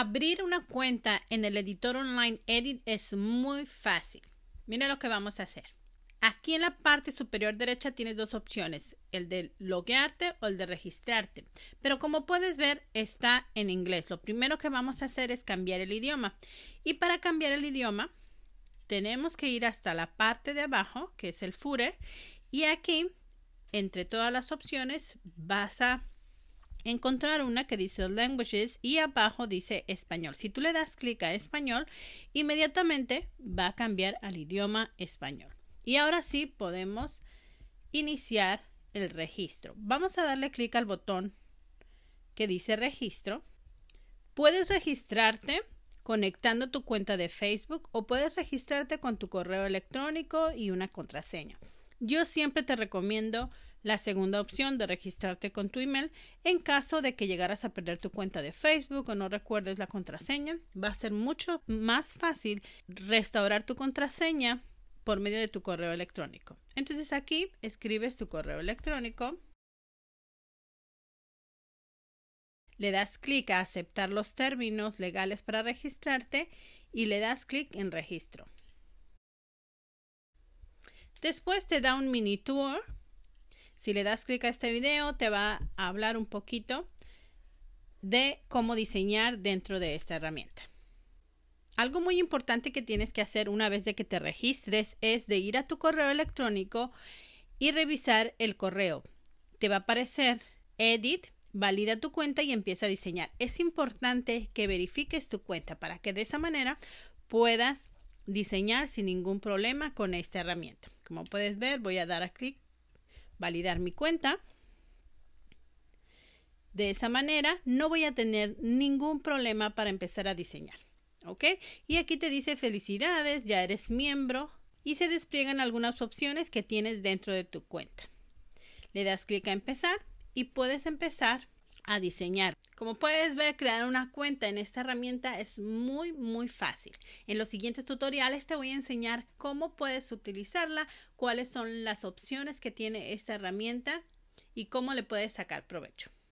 Abrir una cuenta en el editor online Edit es muy fácil. Mira lo que vamos a hacer. Aquí en la parte superior derecha tienes dos opciones, el de loguearte o el de registrarte. Pero como puedes ver, está en inglés. Lo primero que vamos a hacer es cambiar el idioma. Y para cambiar el idioma, tenemos que ir hasta la parte de abajo, que es el footer, y aquí, entre todas las opciones, vas a encontrar una que dice Languages y abajo dice Español. Si tú le das clic a Español, inmediatamente va a cambiar al idioma español. Y ahora sí podemos iniciar el registro. Vamos a darle clic al botón que dice registro. Puedes registrarte conectando tu cuenta de Facebook o puedes registrarte con tu correo electrónico y una contraseña. Yo siempre te recomiendo la segunda opción de registrarte con tu email en caso de que llegaras a perder tu cuenta de Facebook o no recuerdes la contraseña. Va a ser mucho más fácil restaurar tu contraseña por medio de tu correo electrónico. Entonces aquí escribes tu correo electrónico. Le das clic a aceptar los términos legales para registrarte y le das clic en registro. Después te da un mini tour si le das clic a este video, te va a hablar un poquito de cómo diseñar dentro de esta herramienta. Algo muy importante que tienes que hacer una vez de que te registres es de ir a tu correo electrónico y revisar el correo. Te va a aparecer Edit, valida tu cuenta y empieza a diseñar. Es importante que verifiques tu cuenta para que de esa manera puedas diseñar sin ningún problema con esta herramienta. Como puedes ver, voy a dar a clic validar mi cuenta. De esa manera no voy a tener ningún problema para empezar a diseñar. ¿Ok? Y aquí te dice felicidades, ya eres miembro y se despliegan algunas opciones que tienes dentro de tu cuenta. Le das clic a empezar y puedes empezar a diseñar. Como puedes ver, crear una cuenta en esta herramienta es muy, muy fácil. En los siguientes tutoriales te voy a enseñar cómo puedes utilizarla, cuáles son las opciones que tiene esta herramienta y cómo le puedes sacar provecho.